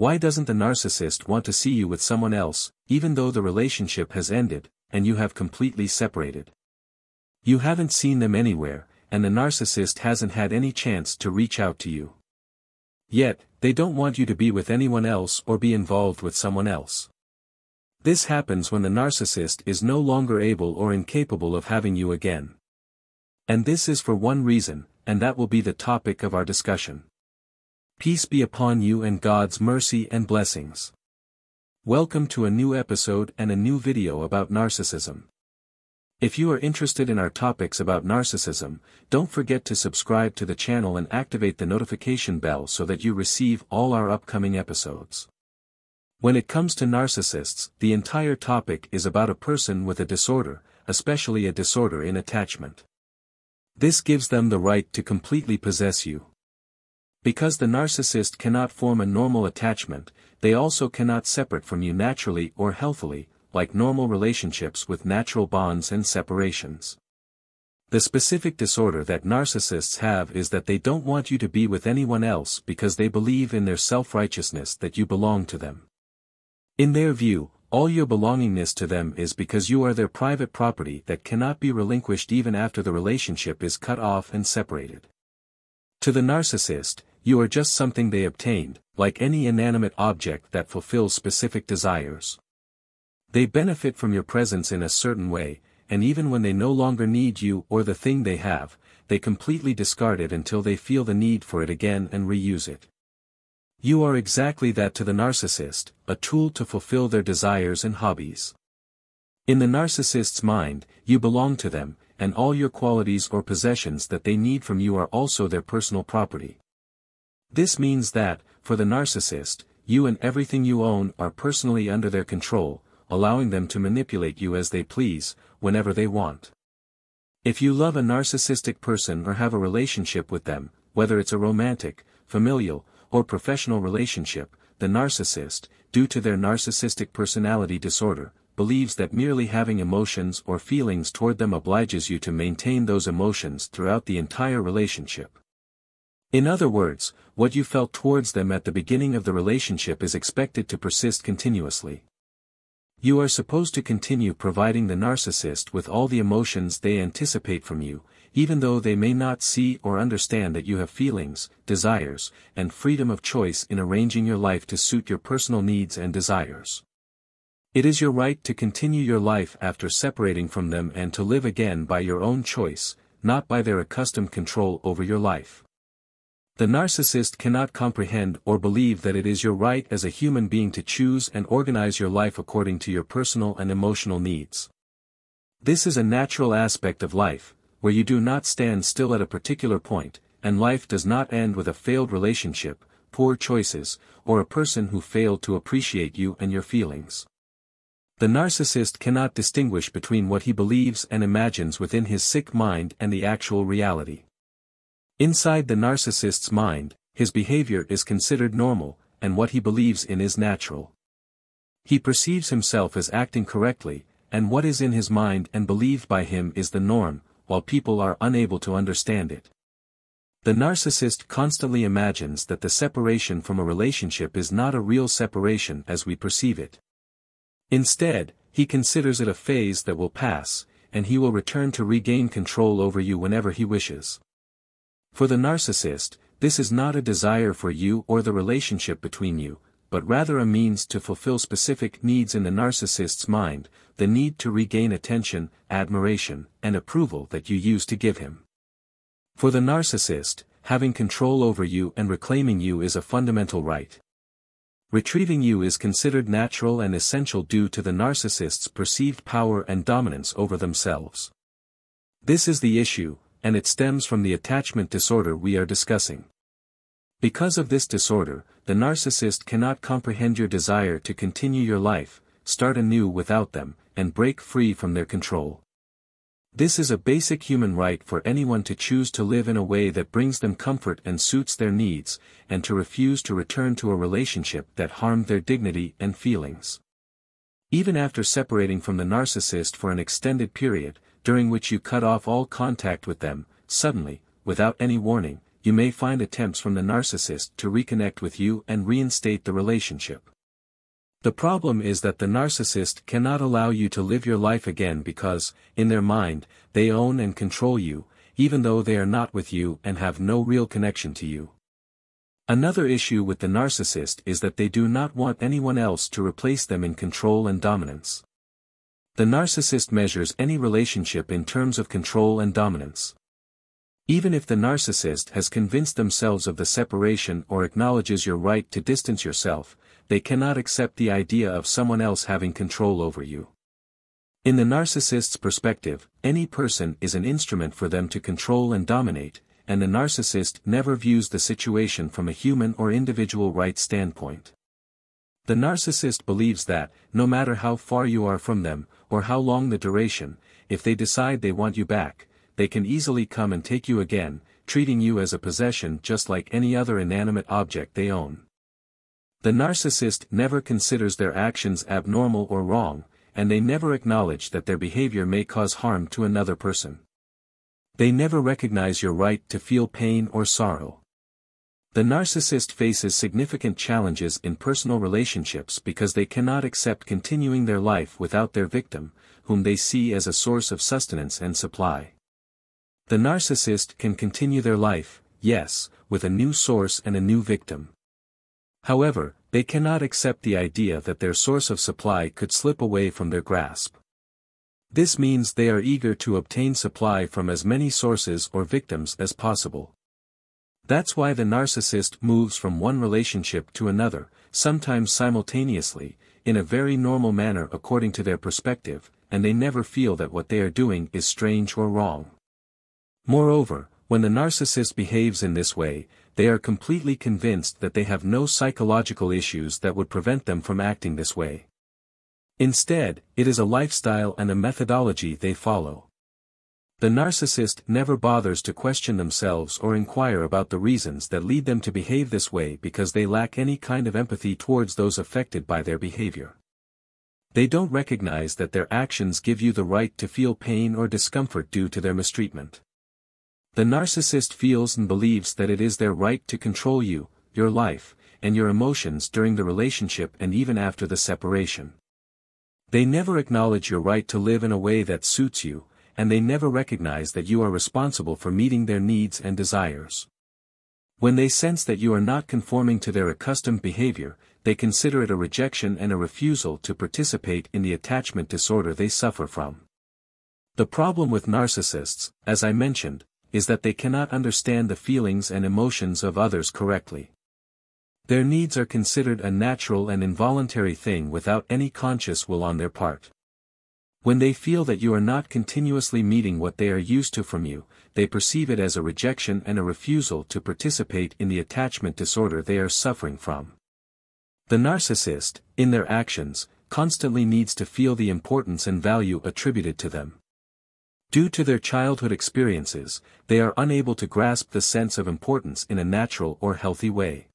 Why doesn't the narcissist want to see you with someone else, even though the relationship has ended, and you have completely separated? You haven't seen them anywhere, and the narcissist hasn't had any chance to reach out to you. Yet, they don't want you to be with anyone else or be involved with someone else. This happens when the narcissist is no longer able or incapable of having you again. And this is for one reason, and that will be the topic of our discussion. Peace be upon you and God's mercy and blessings. Welcome to a new episode and a new video about narcissism. If you are interested in our topics about narcissism, don't forget to subscribe to the channel and activate the notification bell so that you receive all our upcoming episodes. When it comes to narcissists, the entire topic is about a person with a disorder, especially a disorder in attachment. This gives them the right to completely possess you. Because the narcissist cannot form a normal attachment, they also cannot separate from you naturally or healthily, like normal relationships with natural bonds and separations. The specific disorder that narcissists have is that they don't want you to be with anyone else because they believe in their self-righteousness that you belong to them. In their view, all your belongingness to them is because you are their private property that cannot be relinquished even after the relationship is cut off and separated. To the narcissist, you are just something they obtained, like any inanimate object that fulfills specific desires. They benefit from your presence in a certain way, and even when they no longer need you or the thing they have, they completely discard it until they feel the need for it again and reuse it. You are exactly that to the narcissist, a tool to fulfill their desires and hobbies. In the narcissist's mind, you belong to them, and all your qualities or possessions that they need from you are also their personal property. This means that, for the narcissist, you and everything you own are personally under their control, allowing them to manipulate you as they please, whenever they want. If you love a narcissistic person or have a relationship with them, whether it's a romantic, familial, or professional relationship, the narcissist, due to their narcissistic personality disorder, believes that merely having emotions or feelings toward them obliges you to maintain those emotions throughout the entire relationship. In other words, what you felt towards them at the beginning of the relationship is expected to persist continuously. You are supposed to continue providing the narcissist with all the emotions they anticipate from you, even though they may not see or understand that you have feelings, desires, and freedom of choice in arranging your life to suit your personal needs and desires. It is your right to continue your life after separating from them and to live again by your own choice, not by their accustomed control over your life. The narcissist cannot comprehend or believe that it is your right as a human being to choose and organize your life according to your personal and emotional needs. This is a natural aspect of life, where you do not stand still at a particular point, and life does not end with a failed relationship, poor choices, or a person who failed to appreciate you and your feelings. The narcissist cannot distinguish between what he believes and imagines within his sick mind and the actual reality. Inside the narcissist's mind, his behavior is considered normal, and what he believes in is natural. He perceives himself as acting correctly, and what is in his mind and believed by him is the norm, while people are unable to understand it. The narcissist constantly imagines that the separation from a relationship is not a real separation as we perceive it. Instead, he considers it a phase that will pass, and he will return to regain control over you whenever he wishes. For the narcissist, this is not a desire for you or the relationship between you, but rather a means to fulfill specific needs in the narcissist's mind, the need to regain attention, admiration, and approval that you used to give him. For the narcissist, having control over you and reclaiming you is a fundamental right. Retrieving you is considered natural and essential due to the narcissist's perceived power and dominance over themselves. This is the issue, and it stems from the attachment disorder we are discussing. Because of this disorder, the narcissist cannot comprehend your desire to continue your life, start anew without them, and break free from their control. This is a basic human right for anyone to choose to live in a way that brings them comfort and suits their needs, and to refuse to return to a relationship that harmed their dignity and feelings. Even after separating from the narcissist for an extended period, during which you cut off all contact with them, suddenly, without any warning, you may find attempts from the narcissist to reconnect with you and reinstate the relationship. The problem is that the narcissist cannot allow you to live your life again because, in their mind, they own and control you, even though they are not with you and have no real connection to you. Another issue with the narcissist is that they do not want anyone else to replace them in control and dominance. The narcissist measures any relationship in terms of control and dominance. Even if the narcissist has convinced themselves of the separation or acknowledges your right to distance yourself, they cannot accept the idea of someone else having control over you. In the narcissist's perspective, any person is an instrument for them to control and dominate, and the narcissist never views the situation from a human or individual rights standpoint. The narcissist believes that, no matter how far you are from them, or how long the duration, if they decide they want you back, they can easily come and take you again, treating you as a possession just like any other inanimate object they own. The narcissist never considers their actions abnormal or wrong, and they never acknowledge that their behavior may cause harm to another person. They never recognize your right to feel pain or sorrow. The narcissist faces significant challenges in personal relationships because they cannot accept continuing their life without their victim, whom they see as a source of sustenance and supply. The narcissist can continue their life, yes, with a new source and a new victim. However, they cannot accept the idea that their source of supply could slip away from their grasp. This means they are eager to obtain supply from as many sources or victims as possible. That's why the narcissist moves from one relationship to another, sometimes simultaneously, in a very normal manner according to their perspective, and they never feel that what they are doing is strange or wrong. Moreover, when the narcissist behaves in this way, they are completely convinced that they have no psychological issues that would prevent them from acting this way. Instead, it is a lifestyle and a methodology they follow. The narcissist never bothers to question themselves or inquire about the reasons that lead them to behave this way because they lack any kind of empathy towards those affected by their behavior. They don't recognize that their actions give you the right to feel pain or discomfort due to their mistreatment. The narcissist feels and believes that it is their right to control you, your life, and your emotions during the relationship and even after the separation. They never acknowledge your right to live in a way that suits you, and they never recognize that you are responsible for meeting their needs and desires. When they sense that you are not conforming to their accustomed behavior, they consider it a rejection and a refusal to participate in the attachment disorder they suffer from. The problem with narcissists, as I mentioned, is that they cannot understand the feelings and emotions of others correctly. Their needs are considered a natural and involuntary thing without any conscious will on their part. When they feel that you are not continuously meeting what they are used to from you, they perceive it as a rejection and a refusal to participate in the attachment disorder they are suffering from. The narcissist, in their actions, constantly needs to feel the importance and value attributed to them. Due to their childhood experiences, they are unable to grasp the sense of importance in a natural or healthy way.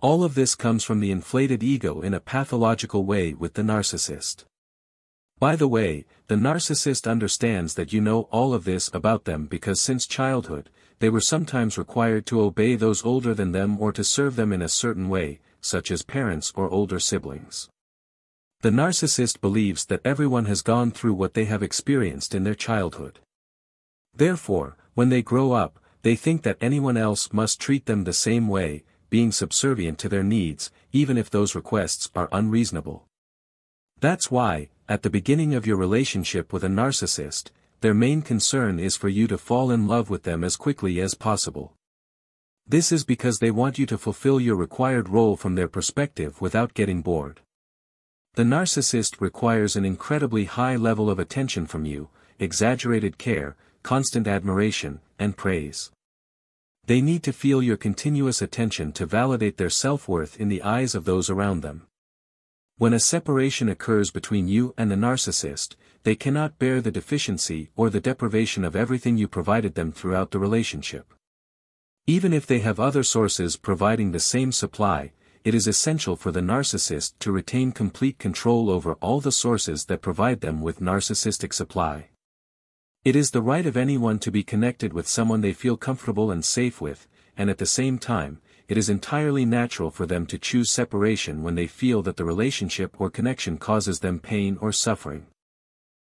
All of this comes from the inflated ego in a pathological way with the narcissist. By the way, the narcissist understands that you know all of this about them because since childhood, they were sometimes required to obey those older than them or to serve them in a certain way, such as parents or older siblings. The narcissist believes that everyone has gone through what they have experienced in their childhood. Therefore, when they grow up, they think that anyone else must treat them the same way, being subservient to their needs, even if those requests are unreasonable. That's why, at the beginning of your relationship with a narcissist, their main concern is for you to fall in love with them as quickly as possible. This is because they want you to fulfill your required role from their perspective without getting bored. The narcissist requires an incredibly high level of attention from you, exaggerated care, constant admiration, and praise. They need to feel your continuous attention to validate their self-worth in the eyes of those around them. When a separation occurs between you and the narcissist, they cannot bear the deficiency or the deprivation of everything you provided them throughout the relationship. Even if they have other sources providing the same supply, it is essential for the narcissist to retain complete control over all the sources that provide them with narcissistic supply. It is the right of anyone to be connected with someone they feel comfortable and safe with, and at the same time, it is entirely natural for them to choose separation when they feel that the relationship or connection causes them pain or suffering.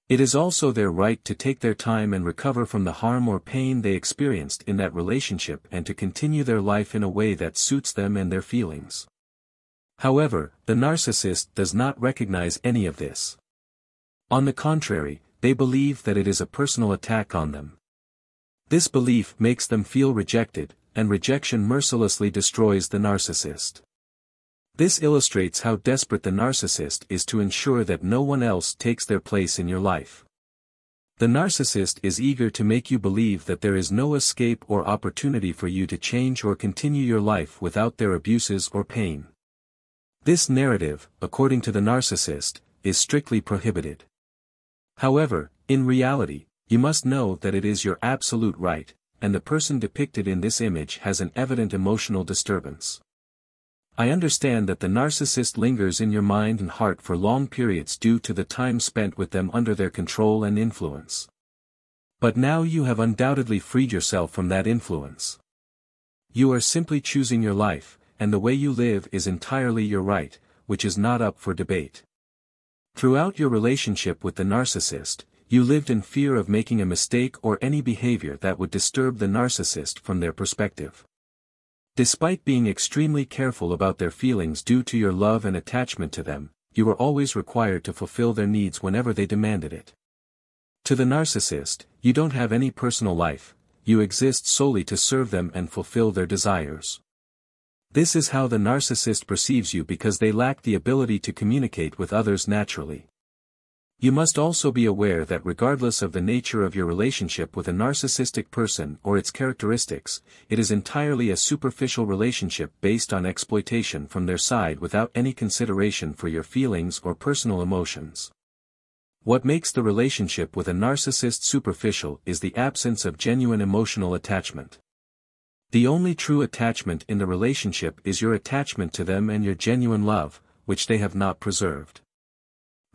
It is also their right to take their time and recover from the harm or pain they experienced in that relationship and to continue their life in a way that suits them and their feelings. However, the narcissist does not recognize any of this. On the contrary, they believe that it is a personal attack on them. This belief makes them feel rejected, and rejection mercilessly destroys the narcissist. This illustrates how desperate the narcissist is to ensure that no one else takes their place in your life. The narcissist is eager to make you believe that there is no escape or opportunity for you to change or continue your life without their abuses or pain. This narrative, according to the narcissist, is strictly prohibited. However, in reality, you must know that it is your absolute right, and the person depicted in this image has an evident emotional disturbance. I understand that the narcissist lingers in your mind and heart for long periods due to the time spent with them under their control and influence. But now you have undoubtedly freed yourself from that influence. You are simply choosing your life, and the way you live is entirely your right, which is not up for debate. Throughout your relationship with the narcissist, you lived in fear of making a mistake or any behavior that would disturb the narcissist from their perspective. Despite being extremely careful about their feelings due to your love and attachment to them, you were always required to fulfill their needs whenever they demanded it. To the narcissist, you don't have any personal life, you exist solely to serve them and fulfill their desires. This is how the narcissist perceives you because they lack the ability to communicate with others naturally. You must also be aware that regardless of the nature of your relationship with a narcissistic person or its characteristics, it is entirely a superficial relationship based on exploitation from their side without any consideration for your feelings or personal emotions. What makes the relationship with a narcissist superficial is the absence of genuine emotional attachment. The only true attachment in the relationship is your attachment to them and your genuine love, which they have not preserved.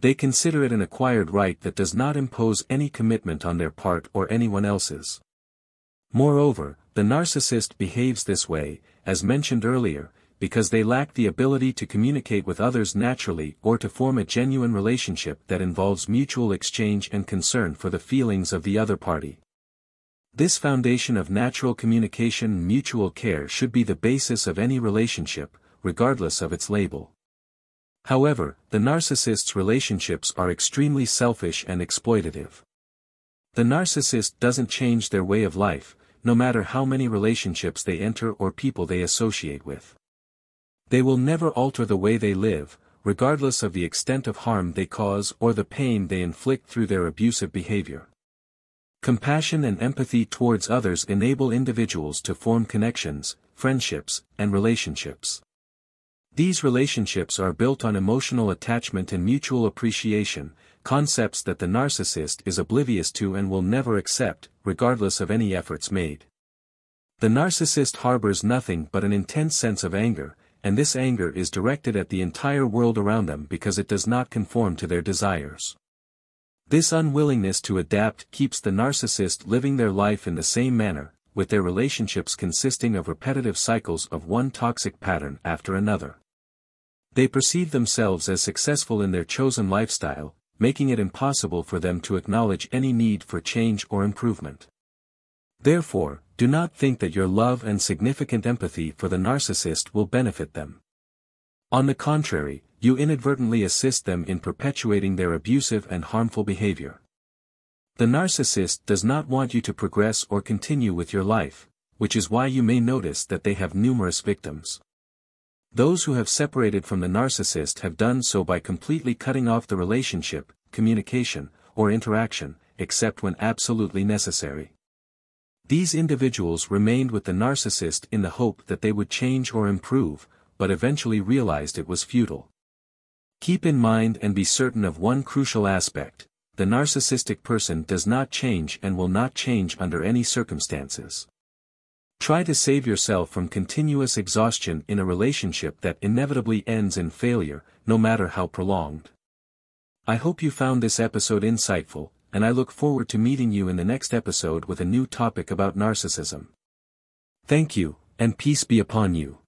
They consider it an acquired right that does not impose any commitment on their part or anyone else's. Moreover, the narcissist behaves this way, as mentioned earlier, because they lack the ability to communicate with others naturally or to form a genuine relationship that involves mutual exchange and concern for the feelings of the other party. This foundation of natural communication and mutual care should be the basis of any relationship, regardless of its label. However, the narcissist's relationships are extremely selfish and exploitative. The narcissist doesn't change their way of life, no matter how many relationships they enter or people they associate with. They will never alter the way they live, regardless of the extent of harm they cause or the pain they inflict through their abusive behavior. Compassion and empathy towards others enable individuals to form connections, friendships, and relationships. These relationships are built on emotional attachment and mutual appreciation, concepts that the narcissist is oblivious to and will never accept, regardless of any efforts made. The narcissist harbors nothing but an intense sense of anger, and this anger is directed at the entire world around them because it does not conform to their desires. This unwillingness to adapt keeps the narcissist living their life in the same manner, with their relationships consisting of repetitive cycles of one toxic pattern after another. They perceive themselves as successful in their chosen lifestyle, making it impossible for them to acknowledge any need for change or improvement. Therefore, do not think that your love and significant empathy for the narcissist will benefit them. On the contrary, you inadvertently assist them in perpetuating their abusive and harmful behavior. The narcissist does not want you to progress or continue with your life, which is why you may notice that they have numerous victims. Those who have separated from the narcissist have done so by completely cutting off the relationship, communication, or interaction, except when absolutely necessary. These individuals remained with the narcissist in the hope that they would change or improve, but eventually realized it was futile. Keep in mind and be certain of one crucial aspect, the narcissistic person does not change and will not change under any circumstances. Try to save yourself from continuous exhaustion in a relationship that inevitably ends in failure, no matter how prolonged. I hope you found this episode insightful, and I look forward to meeting you in the next episode with a new topic about narcissism. Thank you, and peace be upon you.